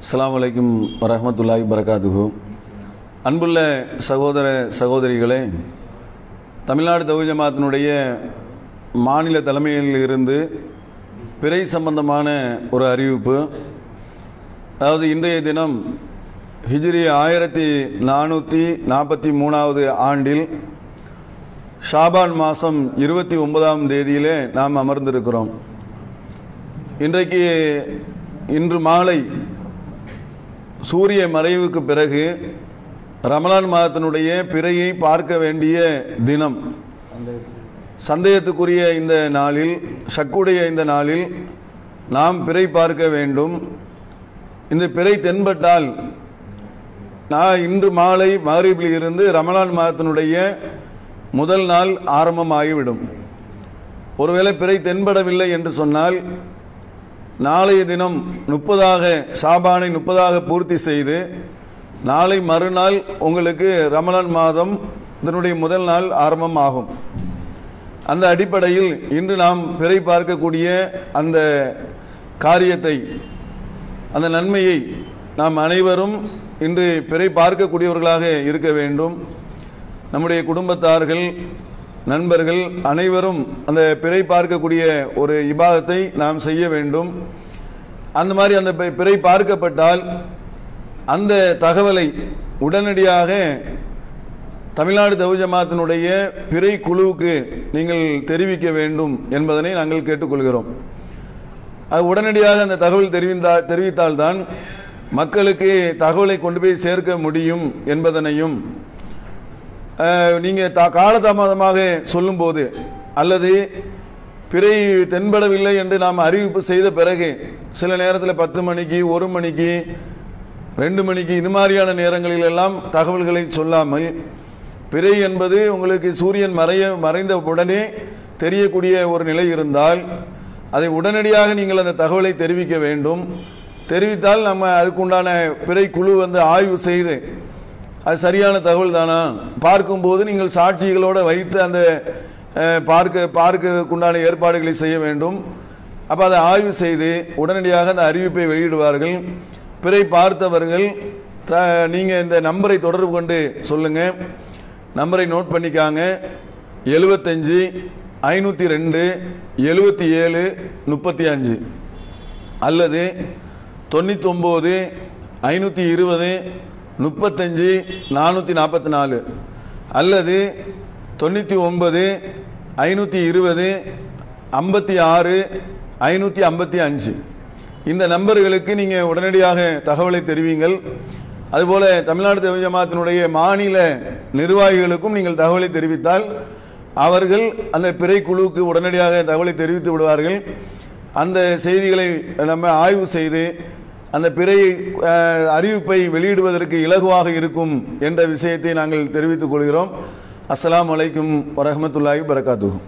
அஸ்லாம் வலைக்கும் வரஹ்மத்துல்லாஹி வரகாத்துஹு அன்புள்ள சகோதர சகோதரிகளே தமிழ்நாடு தௌஹீத் ஜமாத்தினுடைய மாநில தலைமையில் இருந்து பிறை சம்பந்தமான ஒரு அறிவிப்பு. அதாவது இன்றைய தினம் ஹிஜ்ரி ஆயிரத்தி நானூற்றி நாற்பத்தி மூணாவது ஆண்டில் ஷாபான் மாதம் இருபத்தி ஒன்பதாம் தேதியிலே நாம் அமர்ந்திருக்கிறோம். இன்றைக்கு இன்று மாலை சூரிய மறைவுக்கு பிறகு ரமலான் மாதத்தினுடைய பிறையை பார்க்க வேண்டிய தினம். சந்தேகத்துக்குரிய இந்த நாளில் சக்குடைய இந்த நாளில் நாம் பிறை பார்க்க வேண்டும். இந்த பிறை தென்பட்டால் நான் இன்று மாலை மகரீபில் இருந்து ரமலான் மாதத்தினுடைய முதல் நாள் ஆரம்பமாகிவிடும். ஒருவேளை பிறை தென்படவில்லை என்று சொன்னால் நாளைய தினம் முப்பதாக சாபானை முப்பதாக பூர்த்தி செய்து நாளை மறுநாள் உங்களுக்கு ரமலான் மாதம் இதனுடைய முதல் நாள் ஆரம்பம் ஆகும் அந்த அடிப்படையில் இன்று நாம் பிறை பார்க்கக்கூடிய அந்த காரியத்தை அந்த நன்மையை நாம் அனைவரும் இன்று பிறை பார்க்கக்கூடியவர்களாக இருக்க வேண்டும். நம்முடைய குடும்பத்தார்கள் நண்பர்கள் அனைவரும் அந்த பிறை பார்க்கக்கூடிய ஒரு இபாதத்தை நாம் செய்ய வேண்டும். அந்த மாதிரி அந்த பிறை பார்க்கப்பட்டால் அந்த தகவலை உடனடியாக தமிழ்நாடு தௌஜமாத்தினுடைய பிறை குழுவுக்கு நீங்கள் தெரிவிக்க வேண்டும் என்பதனை நாங்கள் கேட்டுக்கொள்கிறோம். அது உடனடியாக அந்த தகவல் தெரிவித்தால் தெரிவித்தால்தான் மக்களுக்கு தகவலை கொண்டு போய் சேர்க்க முடியும் என்பதனையும் நீங்கள் தா- காலதாமதமாக சொல்லும்போது அல்லது பிறை தென்படவில்லை என்று நாம் அறிவிப்பு செய்த பிறகு சில நேரத்தில் பத்து மணிக்கு ஒரு மணிக்கு ரெண்டு மணிக்கு இது மாதிரியான நேரங்களில் எல்லாம் தகவல்களை சொல்லாமல் பிறை என்பது உங்களுக்கு சூரியன் மறைய மறைந்த உடனே தெரியக்கூடிய ஒரு நிலை இருந்தால் அதை உடனடியாக நீங்கள் அந்த தகவலை தெரிவிக்க வேண்டும். தெரிவித்தால் நம்ம அதுக்குண்டான பிறை குழு வந்து ஆய்வு செய்து அது சரியான தகவல் தானா பார்க்கும்போது நீங்கள் சாட்சிகளோடு வைத்து அந்த பார்க்க பார்க்கக்குண்டான ஏற்பாடுகளை செய்ய வேண்டும். அப்போ அதை ஆய்வு செய்து உடனடியாக அந்த அறிவிப்பை வெளியிடுவார்கள். பிறை பார்த்தவர்கள் த நீங்கள் இந்த நம்பரை தொடர்பு கொண்டு சொல்லுங்கள் நம்பரை நோட் பண்ணிக்காங்க. எழுபத்தஞ்சு ஐநூற்றி ரெண்டு எழுபத்தி ஏழு முப்பத்தி அஞ்சு அல்லது தொண்ணூத்தொம்பது ஐநூற்றி இருபது முப்பத்தஞ்சு நானூற்றி நாற்பத்தி நாலு அல்லது தொண்ணூற்றி ஒன்பது ஐநூற்றி இருபது ஐம்பத்தி ஆறு ஐநூற்றி ஐம்பத்தி அஞ்சு. இந்த நம்பர்களுக்கு நீங்கள் உடனடியாக தகவலை தெரிவிங்கள். அதுபோல் தமிழ்நாடு தமிழ் ஜமாத்தினுடைய மாநில நிர்வாகிகளுக்கும் நீங்கள் தகவலை தெரிவித்தால் அவர்கள் அந்த பிறை குழுவுக்கு உடனடியாக தகவலை தெரிவித்து விடுவார்கள். அந்த செய்திகளை நம்ம ஆய்வு செய்து அந்த பிறை அறிவிப்பை வெளியிடுவதற்கு இலகுவாக இருக்கும் என்ற விஷயத்தை நாங்கள் தெரிவித்துக் கொள்கிறோம். அஸ்லாம் அலைக்கும் வரமத்துல்லாஹி வரகாத்துஹு